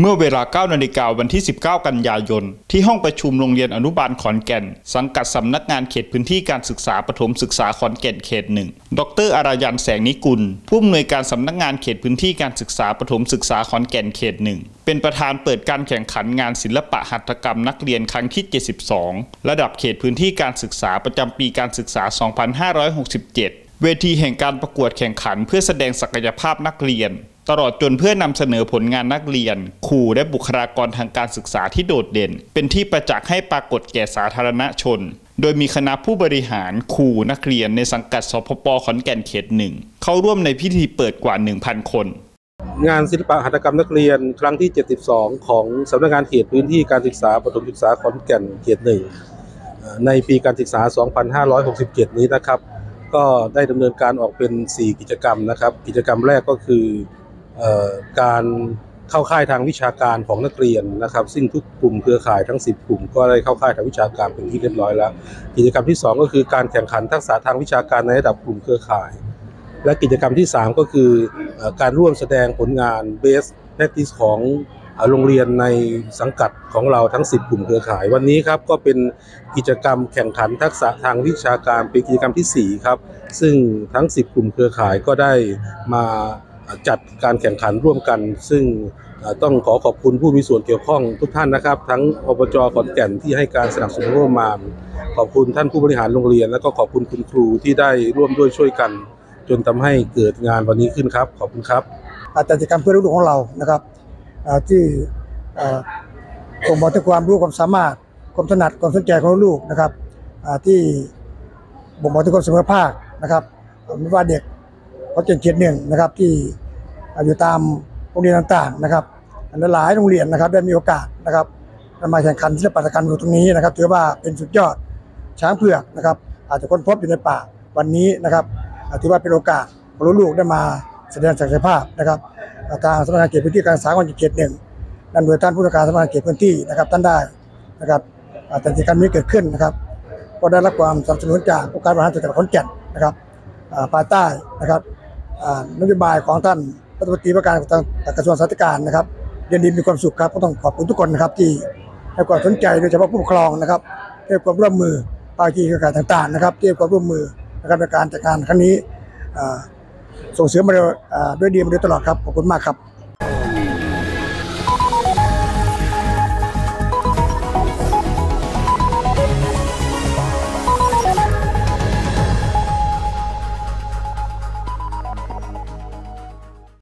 เมื่อเวลา9นาฬิกาวันที่ 19 กันยายน ที่ห้องประชุมโรงเรียนอนุบาลขอนแก่น สังกัดสำนักงานเขตพื้นที่การศึกษาปฐมศึกษาขอนแก่นเขตหนึ่ง ดรอารายันแสงนิกุล ผู้อำนวยการสำนักงานเขตพื้นที่การศึกษาปฐมศึกษาขอนแก่นเขตหนึ่ง เป็นประธานเปิดการแข่งขันงานศิลปะหัตถกรรมนักเรียนครั้งที่ 72 ระดับเขตพื้นที่การศึกษาประจำปีการศึกษา 2567 เวทีแห่งการประกวดแข่งขันเพื่อแสดงศักยภาพนักเรียน ตลอดจนเพื่อนำเสนอผลงานนักเรียนครูและบุคลากรทางการศึกษาที่โดดเด่น เป็นที่ประจักษ์ให้ปรากฏแก่สาธารณชน โดยมีคณะผู้บริหารครูนักเรียนในสังกัดสพปขอนแก่นเขตหนึ่งเข้าร่วมในพิธีเปิดกว่า 1,000 คน งานศิลปะหัตถกรรมนักเรียนครั้งที่ 72 ของสำนักงานเขตพื้นที่การศึกษาปฐมศึกษาขอนแก่นเขตหนึ่งในปีการศึกษา 2567 นี้นะครับ ก็ได้ดำเนินการออกเป็น 4 กิจกรรมนะครับ กิจกรรมแรกก็คือ การเข้าค่ายทางวิชาการของนักเรียนนะครับ ซึ่งทุกกลุ่มเครือข่ายทั้ง 10 กลุ่ม ก็ได้เข้าค่ายทางวิชาการเป็นที่เรียบร้อยแล้ว กิจกรรมที่ 2 ก็คือการแข่งขันทักษะทางวิชาการในระดับกลุ่มเครือข่าย และกิจกรรมที่ 3 ก็คืออการร่วมแสดงผลงาน Best Practice ของโรงเรียนในสังกัดของเราทั้ง 10 กลุ่มเครือข่าย วันนี้ครับก็เป็นกิจกรรมแข่งขันทักษะทางวิชาการเป็นกิจกรรมทีสี่4 ครับ ซึ่งทั้ง 10 กลุ่มเครือข่ายก็ได้มา จัดการแข่งขันร่วมกัน ซึ่งต้องขอขอบคุณผู้มีส่วนเกี่ยวข้องทุกท่านนะครับ ทั้งอบจขอนแก่นที่ให้การสนับสนุนงบประมาขอบคุณท่านผู้บริหารโรงเรียน และก็ขอบคุณคุณครูที่ได้ร่วมด้วยช่วยกัน จนทำให้เกิดงานวันนี้ขึ้นครับ ขอบคุณครับอ่ากิจกรรมเพื่อลูกๆของเรานะครับที่อ่าบ่งบอกถึงความรู้ความสามารถความถนัดความสนใจของลูกๆนะครับที่บ่งบอกถึงความเสมอภาคนะครับไม่ว่าเด็ก เขาเจนเขียนหนึ่งนะครับที่อยู่ตามโรงเรียนต่างๆนะครับหลายโรงเรียนนะครับได้มีโอกาสนะครับมาแข่งขันศิลปะการอยู่ตรงนี้นะครับถือว่าเป็นสุดยอดช้างเผือกนะครับ อาจจะค้นพบอยู่ในป่าวันนี้นะครับถือว่าเป็นโอกาสของลูกๆได้มาแสดงศักยภาพนะครับอ่าทางสำนักงานเขตพื้นที่การศึกษาของเขตหนึ่งนำโดยท่านผู้ว่าการสำนักงานเขตพื้นที่นะครับท่านได้นะครับอ่าแต่กิจกรรมนี้เกิดขึ้นนะครับ ก็ได้รับความสนับสนุนจากองค์การบริหารส่วนจังหวัดขอนแก่นนะครับภายใต้นะครับ นโยบายของท่านรัฐมนตรีว่าการกระทรวงสาธารณสุขนะครับเรียนดีมีความสุขครับก็ต้องขอบคุณทุกคนนะครับที่ให้ความสนใจโดยเฉพาะผู้ปกครองนะครับให้ความร่วมมือภาคีเครือข่ายต่างๆนะครับที่ให้ความร่วมมือนะครับในการจัดการครั้งนี้ส่งเสริมมาโดยอ่าด้วยดีมาโดยตลอดครับขอบคุณมากครับ